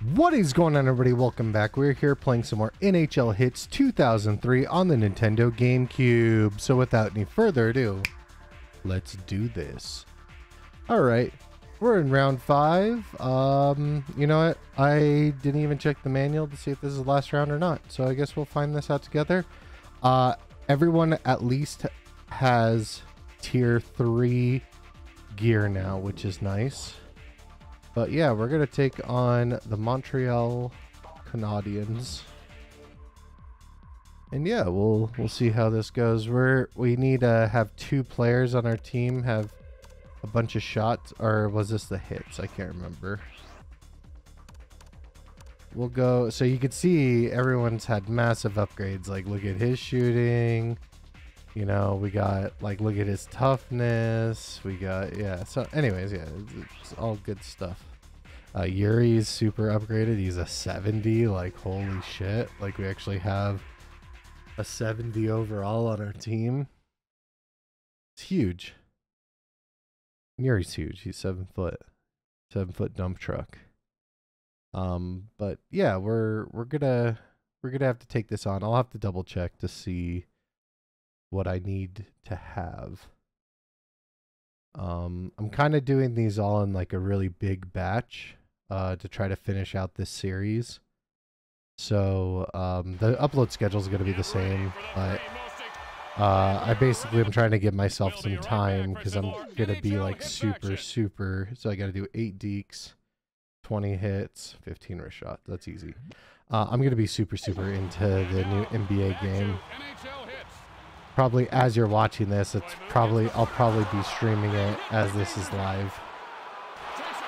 What is going on, everybody? Welcome back. We're here playing some more NHL Hitz 2003 on the Nintendo GameCube. So, without any further ado, let's do this. All right, we're in round five. Um, you know what? I didn't even check the manual to see if this is the last round or not. So, I guess we'll find this out together. Uh, everyone at least has tier three gear now, which is nice. But yeah, we're gonna take on the Montreal Canadiens. And yeah, we'll we'll see how this goes. We're we need to have two players on our team have a bunch of shots, or was this the hits? I can't remember. We'll go. So you can see everyone's had massive upgrades. Like look at his shooting. You know, we got like look at his toughness. We got yeah. So, anyways, yeah, it's, it's all good stuff. Uh, Yuri's super upgraded. He's a 70. Like holy shit! Like we actually have a 70 overall on our team. It's huge. Yuri's huge. He's seven foot, seven foot dump truck. Um, but yeah, we're we're gonna we're gonna have to take this on. I'll have to double check to see what I need to have. Um, I'm kind of doing these all in like a really big batch uh, to try to finish out this series. So um, the upload schedule is going to be the same, but uh, I basically am trying to give myself some time because I'm going to be like super, super. So I got to do eight dekes, 20 hits, 15 wrist shots. That's easy. Uh, I'm going to be super, super into the new NBA game probably as you're watching this, it's probably I'll probably be streaming it as this is live.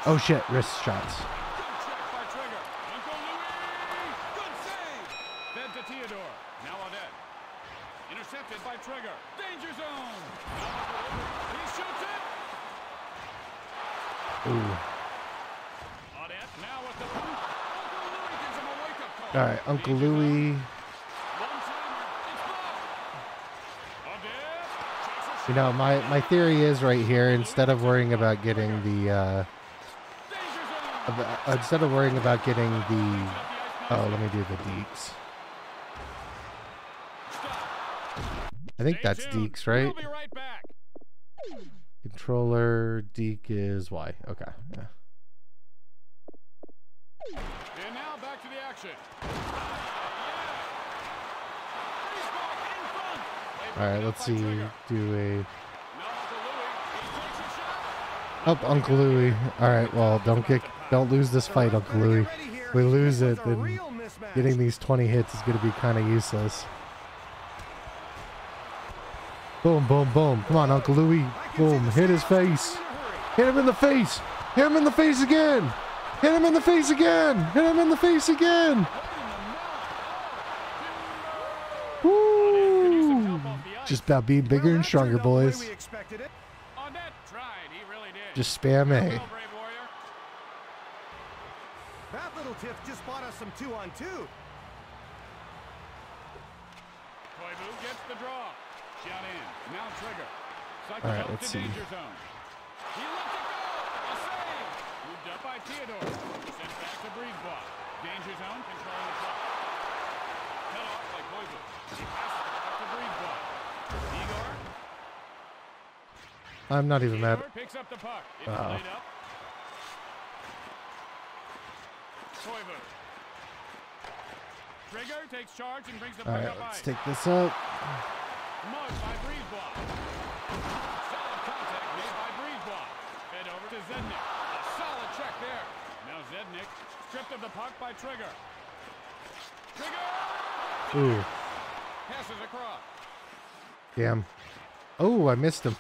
Oh shit, wrist shots. Intercepted by Trigger. Danger zone. He shoots it. Ooh. All right, Uncle Louie. You know, my, my theory is right here, instead of worrying about getting the, uh, uh, instead of worrying about getting the, oh, let me do the dekes. I think that's dekes, right? Controller, deke is Y. Okay, yeah. And now back to the action. All right, let's see. Do a. Up, Uncle Louie. All right, well, don't get, don't lose this fight, Uncle Louie. We lose it, then getting these 20 hits is going to be kind of useless. Boom, boom, boom. Come on, Uncle Louie. Boom. Hit his face. Hit him in the face. Hit him in the face again. Hit him in the face again. Hit him in the face again. Just about being bigger and stronger, boys. Just spam A. That little tiff just bought us some two on two. Koivu gets the draw. Shot in. Now trigger. All right, let's see. He lets it go. A save. Moved up by Theodore. Sent back to Brisebois. Danger zone, controlling the puck. Cut off by Koivu. He passes it to Brisebois. I'm not even mad. Picks up the puck. Uh. Trigger takes charge and brings the puck right, let's take this up. Mugged by Brisebois. Solid contact made by Brisebois. Fed over to Zednik. A solid check there. Now Zednik stripped of the puck by Trigger. Trigger! Ooh. Passes across. Damn. Oh, I missed him.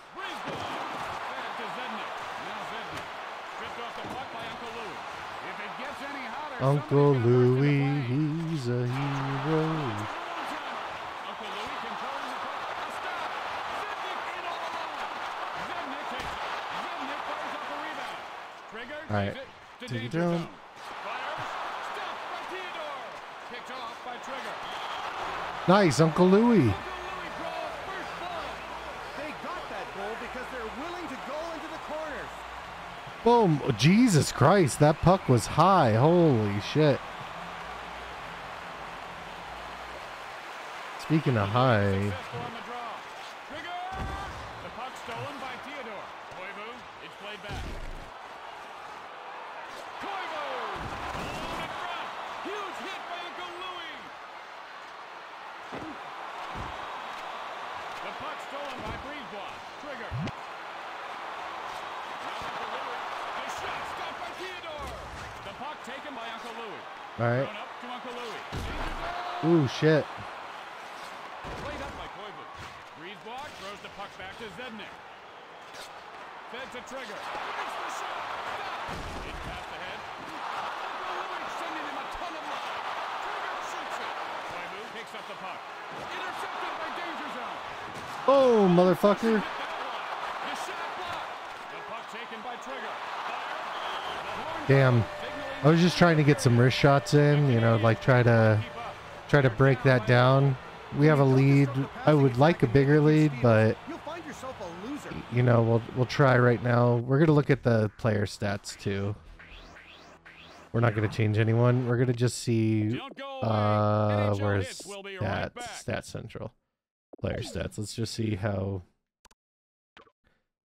Uncle Louie, he's a hero. All right, take it down. Nice, Uncle Louie. Boom. Jesus Christ, that puck was high. Holy shit. Speaking of high, the. Trigger! Puck stolen by Theodore. Koivu, it's played back. Koivu! Alone in front. Huge hit by Uncle Louie. The puck stolen by Brisebois. Trigger. Now Uncle Louie. The shot stopped by Theodore. The puck taken by Uncle Louie. all right. Uncle Louie. Ooh, shit. Played up by Koivu. Brisebois throws the puck back to Zednik. Fed to Trigger. Makes the shot. Stop. In past the head. Uncle Louis sending him a ton of love. Trigger shoots it. Koivu picks up the puck. Intercepted by Danger Zone. Oh, motherfucker. Hit that one. The shot blocked. The puck taken by Trigger. Fire. The horn Damn. Signaling I was just trying to get some wrist shots in, you know, like try to try to break that down. We have a lead. I would like a bigger lead, but You'll find yourself a loser. you know, we'll we'll try right now. We're gonna look at the player stats too. We're not gonna change anyone. We're gonna just see Don't uh where's hits will be right stats stat central. Player stats. Let's just see how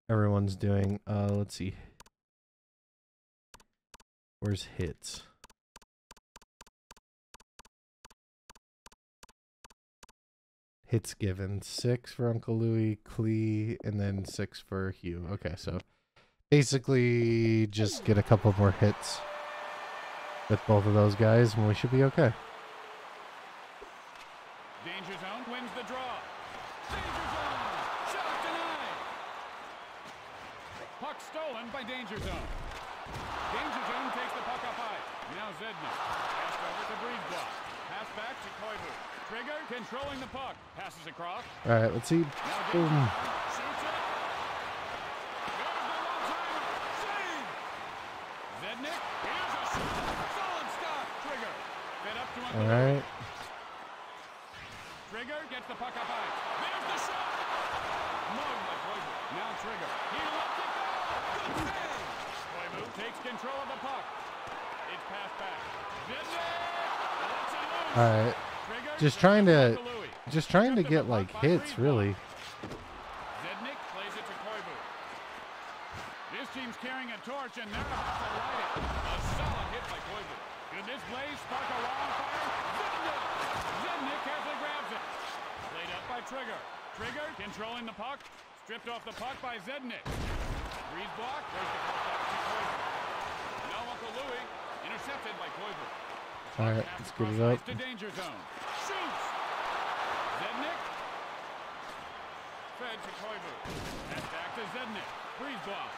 everyone's doing. Uh let's see. Where's hits? Hits given six for Uncle Louis, Clee, and then six for Hugh. Okay, so basically just get a couple more hits with both of those guys, and we should be okay. Danger zone wins the draw. Danger zone. Shot denied. Puck stolen by Danger zone. Danger zone takes the puck up high. Now Zednik. Passed over to Brisebois. Pass back to Koivu. Trigger controlling the puck. Passes across. All right, let's see. Boom. zone shoots it. There's the one-timer. Save. Zednik. Here's a shot. Solid stop. Trigger. Fed up to Uncle All right. Trigger gets the puck up high. There's the shot. Mugged by Koivu. Now Trigger. He lets it go. Good save. Koivu takes control of the puck. It's passed back. Zednik lets it loose. All right. Just trying to- Just trying to get like hits, really. Zednik plays it to Koivu. This team's carrying a torch and they're about to light it. A solid hit by Koivu. Could this blaze spark a wildfire? Zednik! Zednik carefully grabs it. Played up by Trigger. Trigger controlling the puck. Stripped off the puck by Zednik. Brisebois. There's the puck back to Koivu. Now Uncle Louis. Intercepted by Koivu. All right, let's get it up. to danger zone. Shoots. Zednik. Fed to Koivu. Pass back to Zednik. Brisebois.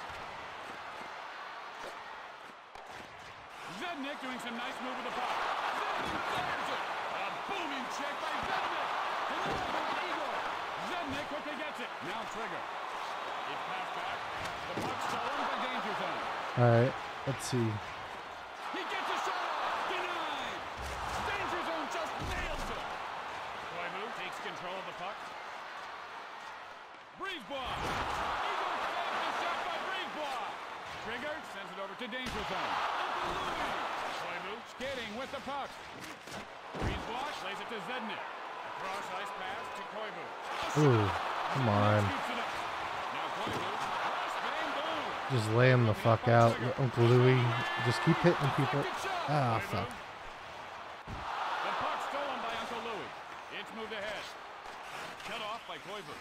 Zednik doing some nice move with the puck. Zednik fires it. A booming check by Zednik. Delivered by Igor. Zednik quickly gets it. Now Trigger. It's passed back. The puck stolen by danger zone. All right. Let's see. He gets a shot off. Denied. Danger zone just nails it. Koivu takes control of the puck. Stops the shot by Brisebois. Trigger sends it over to danger zone. Uncle Louis. Koivu skating with the puck. Brisebois plays it to Zednik. Cross ice pass to Koivu. Ooh, come on. Shoots it up. Now Koivu. Cross bang boom. Just lay him the fuck out, Uncle Louis. Just keep hitting people. Ah, fuck. The puck stolen by Uncle Louis. It's moved ahead. Cut off by Koivu.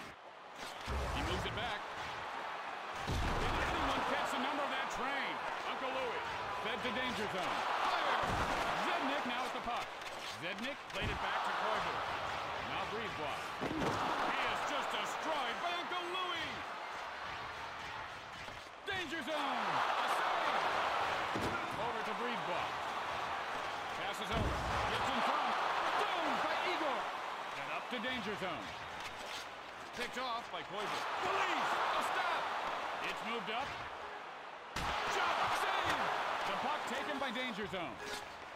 He moves it back. Did anyone catch the number of that train? Uncle Louis. Fed to danger zone. Fire! Zednik now with the puck. Zednik played it back to Koivu. Now Brisebois. He is just destroyed by Uncle Louis. Danger zone. Over to Brisebois. Passes over. Gets in front. Domed by Igor. And up to danger zone. Picked off by Koivu. Police! A stop! It's moved up. Shot! Save! The puck taken by danger zone.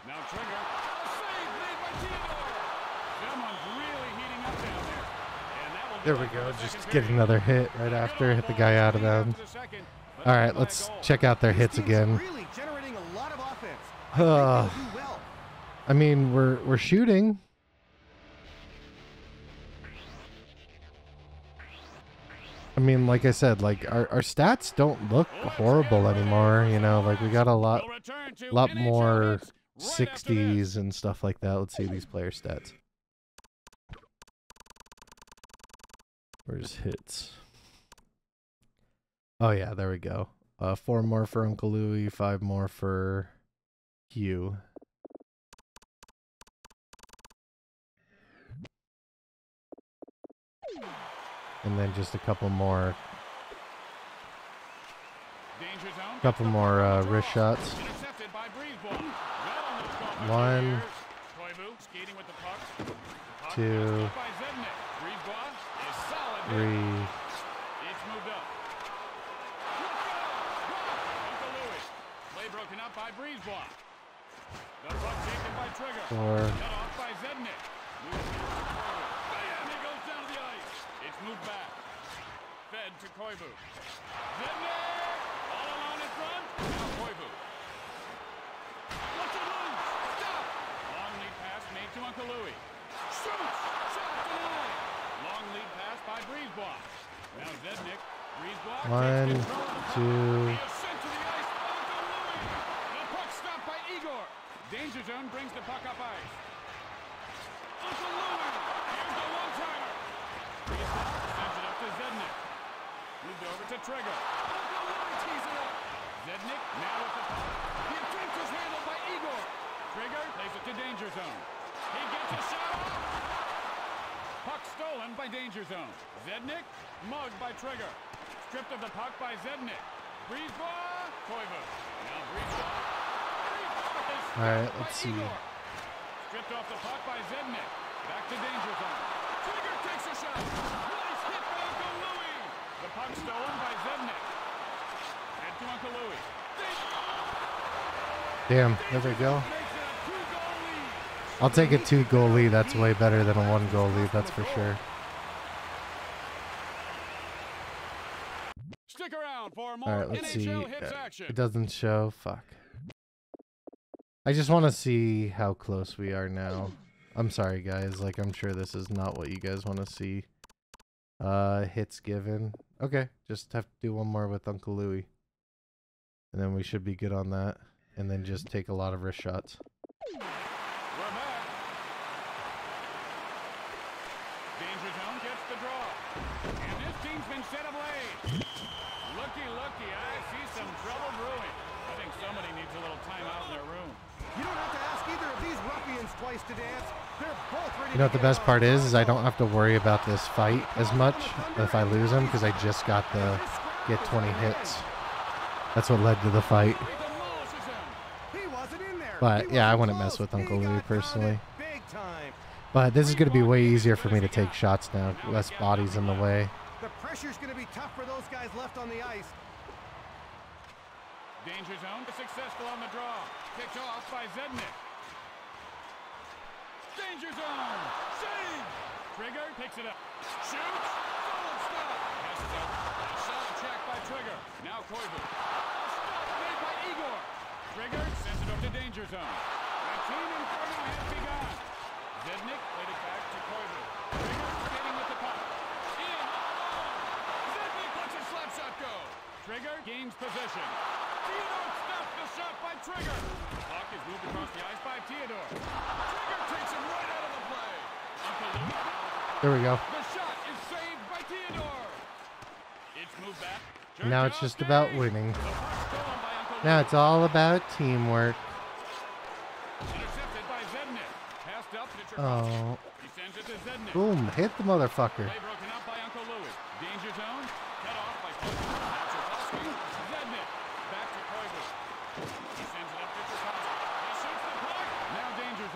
Now Trigger. A save made by Theodore. Someone's really heating up down there. And that will do There we go. Just get period. another hit right after. Hit the guy out of Leading bounds. after the second. But All not right, by a let's check out their hits again. Really generating a lot of offense. I think Ugh. they'll do well. I mean, we're we're shooting. I mean, like I said, like our, our stats don't look horrible anymore. You know, like we got a lot lot more hits right after this. 60s and stuff like that. Let's see these player stats. Where's hits? Oh yeah, there we go. Uh, four more for Uncle Louie, five more for Hugh. And then just a couple more, zone. couple more uh, wrist shots. Intercepted by Brisebois. Well on those goal. One. Koivu skating with the puck. The puck Two. passed up by Zednik. Brisebois is solid. hit. Three. It's It's moved back. Fed to Koivu. Zednik! All alone in front. Now Koivu. Lets it loose. Stop. Long lead pass made to Uncle Louis. Shoots. Shot denied. Long lead pass by Brisebois. Now Zednik. Brisebois One, takes control of the puck. two. He is sent to the ice. Uncle Louis. The puck stopped by Igor. Danger zone brings the puck up ice. Uncle Louis. Here's the one-timer. Brisebois sends it up to Zednik. Moved over to Trigger. Uncle Louis tees it up. Zednik now with the puck. The attempt is handled by Igor. Trigger plays it to danger zone. He gets a shot off. Puck stolen by danger zone. Zednik mugged by Trigger. Stripped of the puck by Zednik. Brisebois. Koivu. Now. Brisebois All right, let's see. Igor. Stripped off the puck by Zednik. Back to danger zone. Trigger takes a shot. Nice hit by Uncle Louis. The puck stolen by. Head to Uncle Louis. Damn, there we go. Makes it a two-goal lead. I'll take a two goal lead. That's way better than a one goal lead. That's for sure. Stick around for more All right, let's see. NHL Hitz action. It doesn't show. Fuck. I just want to see how close we are now. I'm sorry, guys. Like, I'm sure this is not what you guys want to see. Uh, hits given. Okay, just have to do one more with Uncle Louie. And then we should be good on that. And then just take a lot of wrist shots. We're back. Danger zone gets the draw. And this team's been set ablaze. Looky, looky, I see some trouble brewing. I think somebody needs a little time out in their room. You don't have to ask either of these ruffians twice to dance. They're both ready You know what the best part is? Is I don't have to worry about this fight as much if I lose him because I just got the get 20 hits. That's what led to the fight. He demolishes him. He wasn't in there. But, yeah, I wouldn't mess with Uncle Lou personally. pounded Big time. But this is going to be way easier for me to take shots now. Less bodies in the way. The pressure's going to be tough for those guys left on the ice. Danger zone successful on the draw. Picked off by Zednik. Danger zone. Save. Trigger picks it up. Shoots. Solid stop. Passes. A solid check by Trigger. Now Koivu. Stop made by Igor. Trigger sends it over to danger zone. The team inferno has begun. Zednik played it back to Koivu. Trigger skating with the puck. In all. Zednik lets a slap shot go. Trigger gains possession. Theodore stops the shot by Trigger. Puck is moved across the ice by Theodore. Trigger takes him right out of the play. There we go. the shot is saved by Theodore. It's moved back. Now it's just about winning. The puck stolen by Uncle Now it's all about teamwork. Intercepted by Zednik. Passed up to Oh, He sends it to Zednik. boom! Hit the motherfucker. Play broken up by Uncle Louis. Danger zone. Cut off by Koivu. Now Czerkawski. Zednik. Back to Koivu. He sends it up to Czerkawski. He shoots the puck. Now danger zone.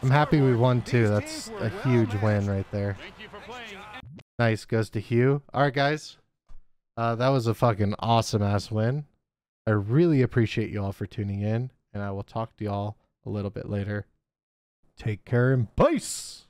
From the looks of that I'm happy we won too. That's a huge win right there. Thank you for playing. Nice goes to Hugh. All right, guys. Uh, that was a fucking awesome ass win. I really appreciate you all for tuning in, and I will talk to y'all a little bit later. Take care and peace.